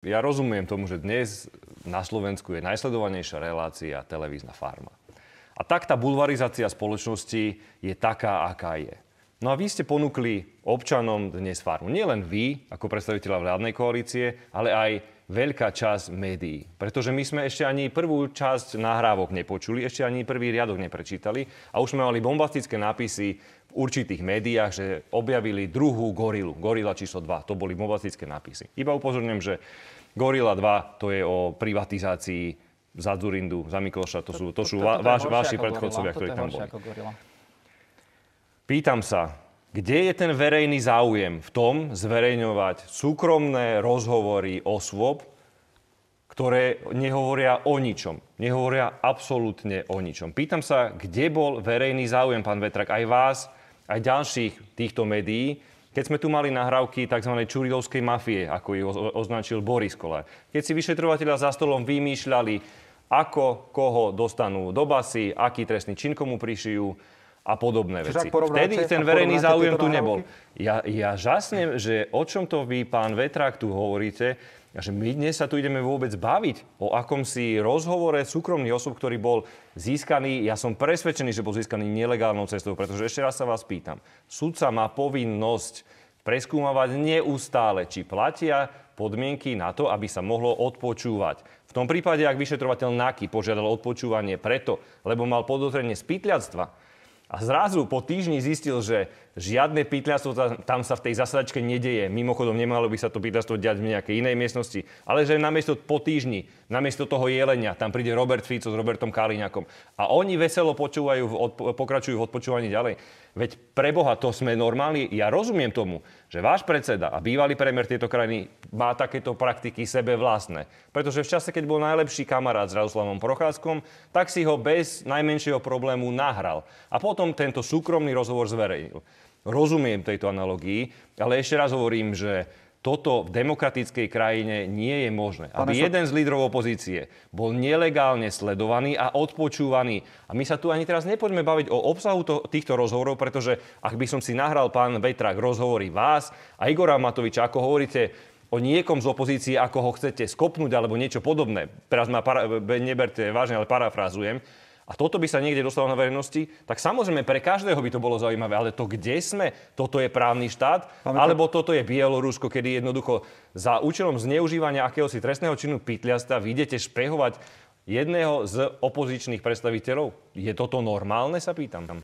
Ja rozumiem tomu, že dnes na Slovensku je najsledovanejšia relácia televízna farma. A tak tá bulvarizácia spoločnosti je taká, aká je. No a vy ste ponúkli občanom dnes farmu. Nie len vy, ako predstaviteľa vládnej koalície, ale aj veľká časť médií. Pretože my sme ešte ani prvú časť nahrávok nepočuli, ešte ani prvý riadok neprečítali a už sme mali bombastické nápisy v určitých médiách, že objavili druhú gorilu, gorila číslo 2. To boli bombastické nápisy. Iba upozorňujem, že Gorila 2 to je o privatizácii za Zurindu, za Mikloša, to sú, to sú va, vaš, vaši predchodcovia, ktorí tam boli. Pýtam sa, kde je ten verejný záujem v tom zverejňovať súkromné rozhovory osôb, ktoré nehovoria o ničom. Nehovoria absolútne o ničom. Pýtam sa, kde bol verejný záujem, pán Vetrak, aj vás, aj ďalších týchto médií, keď sme tu mali nahrávky tzv. Čurilovskej mafie, ako ju označil Boris Kolár. Keď si vyšetrovateľa za stolom vymýšľali, ako koho dostanú do basy, aký trestný čin komu prišijú a podobné Čiže veci. Vtedy ten verejný záujem tu nebol. Ja, ja žasnem, že o čom to vy, pán Vetrák, tu hovoríte, že my dnes sa tu ideme vôbec baviť o akomsi rozhovore súkromných osob, ktorý bol získaný, ja som presvedčený, že bol získaný nelegálnou cestou, pretože ešte raz sa vás pýtam. Sudca má povinnosť preskúmavať neustále, či platia podmienky na to, aby sa mohlo odpočúvať. V tom prípade, ak vyšetrovateľ NAKY požiadal odpočúvanie preto, lebo mal podozrenie z pytľactva, a zrazu po týždni zistil, že žiadne pýtľastvo tam sa v tej zasadačke nedeje. Mimochodom, nemalo by sa to pýtľastvo diať v nejakej inej miestnosti. Ale že namiesto po týždni, namiesto toho jelenia, tam príde Robert Fico s Robertom Kaliňakom. A oni veselo počúvajú, pokračujú v odpočúvaní ďalej. Veď pre Boha, to sme normálni. Ja rozumiem tomu, že váš predseda a bývalý premiér tejto krajiny má takéto praktiky sebe vlastné. Pretože v čase, keď bol najlepší kamarát s Radoslavom Procházkom, tak si ho bez najmenšieho problému nahral. A potom tento súkromný rozhovor zverejnil. Rozumiem tejto analogii, ale ešte raz hovorím, že toto v demokratickej krajine nie je možné. Aby Pane jeden z lídrov opozície bol nelegálne sledovaný a odpočúvaný. A my sa tu ani teraz nepoďme baviť o obsahu to, týchto rozhovorov, pretože ak by som si nahral pán Vetrak rozhovory vás a Igora Matoviča, ako hovoríte o niekom z opozície, ako ho chcete skopnúť alebo niečo podobné, teraz ma para, neberte vážne, ale parafrázujem, a toto by sa niekde dostalo na verejnosti, tak samozrejme pre každého by to bolo zaujímavé. Ale to, kde sme, toto je právny štát, Máme alebo to... toto je Bielorusko, kedy jednoducho za účelom zneužívania akéhosi trestného činu pytliasta vy idete špehovať jedného z opozičných predstaviteľov. Je toto normálne, sa pýtam?